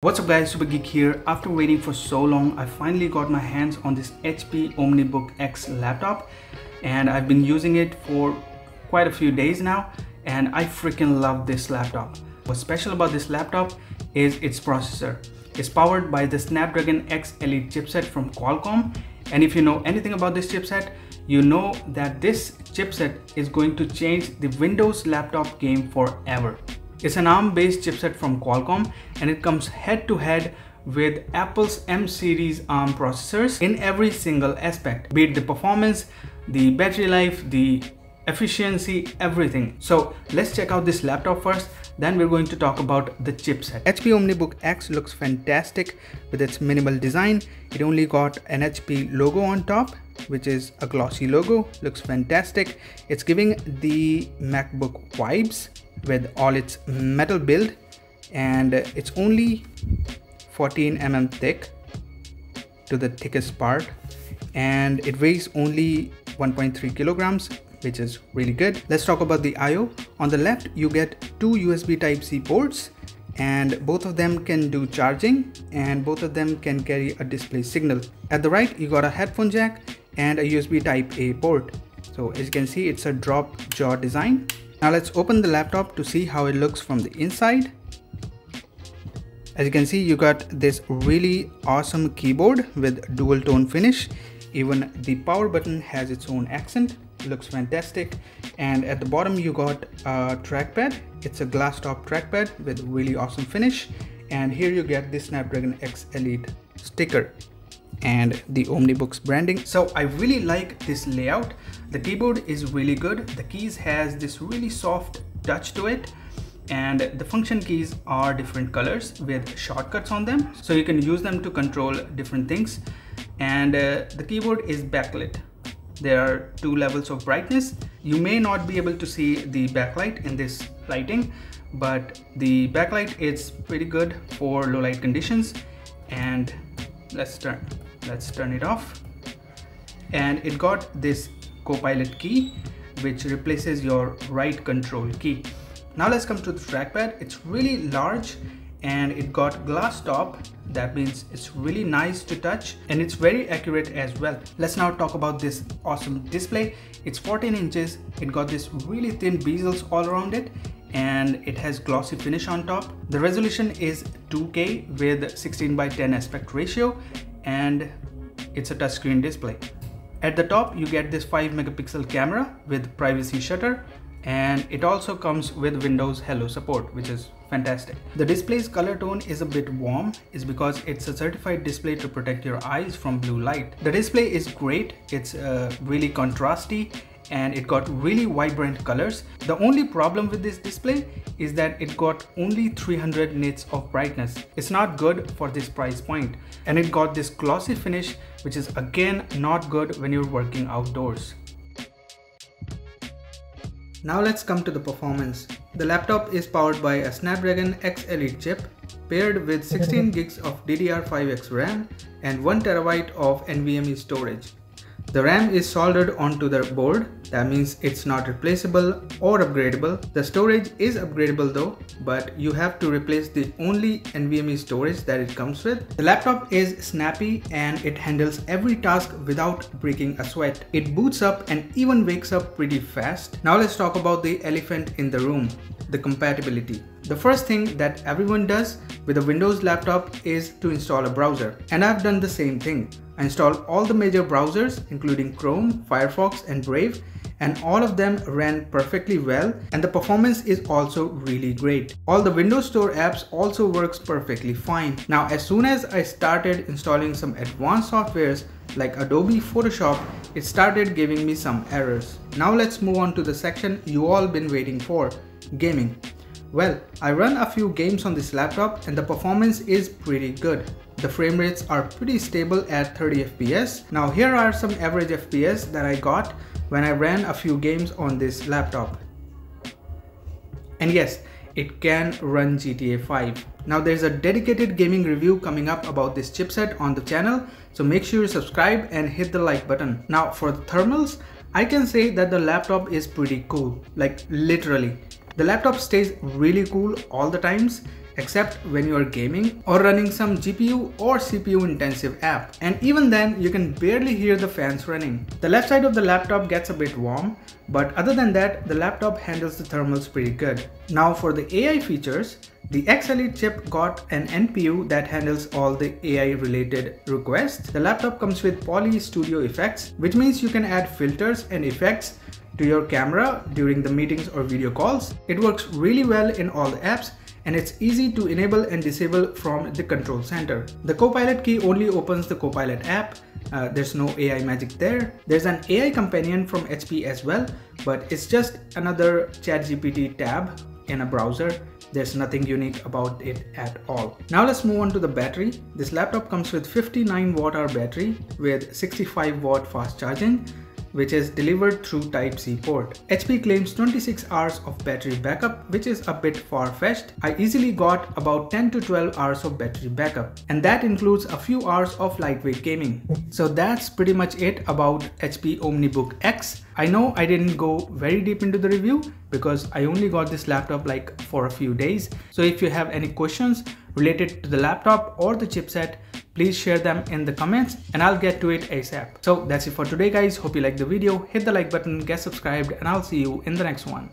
What's up guys, Super Geek here. After waiting for so long, I finally got my hands on this HP OmniBook X laptop and I've been using it for quite a few days now and I freaking love this laptop. What's special about this laptop is its processor. It's powered by the Snapdragon X Elite chipset from Qualcomm and if you know anything about this chipset, you know that this chipset is going to change the Windows laptop game forever. It's an ARM-based chipset from Qualcomm and it comes head-to-head with Apple's M series ARM processors in every single aspect, be it the performance, the battery life, the efficiency, everything. So let's check out this laptop first, then we're going to talk about the chipset. HP OmniBook X looks fantastic with its minimal design. It only got an HP logo on top which is a glossy logo looks fantastic it's giving the macbook vibes with all its metal build and it's only 14 mm thick to the thickest part and it weighs only 1.3 kilograms which is really good. Let's talk about the IO on the left you get two USB type C ports and both of them can do charging and both of them can carry a display signal. At the right you got a headphone jack and a USB type A port. So as you can see it's a drop jaw design now let's open the laptop to see how it looks from the inside. As you can see, you got this really awesome keyboard with dual tone finish. Even the power button has its own accent, looks fantastic. And at the bottom, you got a trackpad. It's a glass top trackpad with really awesome finish. And here you get the Snapdragon X Elite sticker and the OmniBook's branding. So I really like this layout. The keyboard is really good. The keys has this really soft touch to it. And the function keys are different colors with shortcuts on them. So you can use them to control different things. And uh, the keyboard is backlit. There are two levels of brightness. You may not be able to see the backlight in this lighting but the backlight is pretty good for low light conditions. And let's turn let's turn it off. And it got this copilot key which replaces your right control key. Now let's come to the trackpad. It's really large and it got glass top. That means it's really nice to touch and it's very accurate as well. Let's now talk about this awesome display. It's 14 inches. It got this really thin bezels all around it and it has glossy finish on top. The resolution is 2K with 16 by 10 aspect ratio and it's a touchscreen display. At the top you get this 5 megapixel camera with privacy shutter and it also comes with Windows Hello support which is fantastic. The display's color tone is a bit warm is because it's a certified display to protect your eyes from blue light. The display is great, it's uh, really contrasty and it got really vibrant colors. The only problem with this display is that it got only 300 nits of brightness. It's not good for this price point and it got this glossy finish which is again not good when you're working outdoors. Now let's come to the performance. The laptop is powered by a Snapdragon X Elite chip paired with 16 gigs of DDR5X RAM and 1TB of NVMe storage. The RAM is soldered onto the board, that means it's not replaceable or upgradable. The storage is upgradable though, but you have to replace the only NVMe storage that it comes with. The laptop is snappy and it handles every task without breaking a sweat. It boots up and even wakes up pretty fast. Now let's talk about the elephant in the room, the compatibility. The first thing that everyone does with a Windows laptop is to install a browser. And I've done the same thing. I installed all the major browsers including Chrome, Firefox and Brave and all of them ran perfectly well and the performance is also really great. All the Windows Store apps also works perfectly fine. Now as soon as I started installing some advanced softwares like Adobe Photoshop, it started giving me some errors. Now let's move on to the section you all been waiting for, gaming. Well, I run a few games on this laptop and the performance is pretty good. The frame rates are pretty stable at 30 FPS. Now here are some average FPS that I got when I ran a few games on this laptop. And yes, it can run GTA 5. Now there's a dedicated gaming review coming up about this chipset on the channel, so make sure you subscribe and hit the like button. Now for the thermals, I can say that the laptop is pretty cool, like literally. The laptop stays really cool all the times except when you are gaming or running some GPU or CPU intensive app. And even then, you can barely hear the fans running. The left side of the laptop gets a bit warm, but other than that, the laptop handles the thermals pretty good. Now for the AI features, the X Elite chip got an NPU that handles all the AI related requests. The laptop comes with Poly Studio effects, which means you can add filters and effects to your camera during the meetings or video calls. It works really well in all the apps and it's easy to enable and disable from the control center. The Copilot key only opens the Copilot app. Uh, there's no AI magic there. There's an AI companion from HP as well, but it's just another ChatGPT tab in a browser there's nothing unique about it at all. Now let's move on to the battery. This laptop comes with 59 watt hour battery with 65 watt fast charging which is delivered through Type-C port. HP claims 26 hours of battery backup, which is a bit far-fetched. I easily got about 10 to 12 hours of battery backup, and that includes a few hours of lightweight gaming. So that's pretty much it about HP OmniBook X. I know I didn't go very deep into the review because I only got this laptop like for a few days. So if you have any questions related to the laptop or the chipset, please share them in the comments and I'll get to it ASAP. So that's it for today guys. Hope you liked the video. Hit the like button, get subscribed and I'll see you in the next one.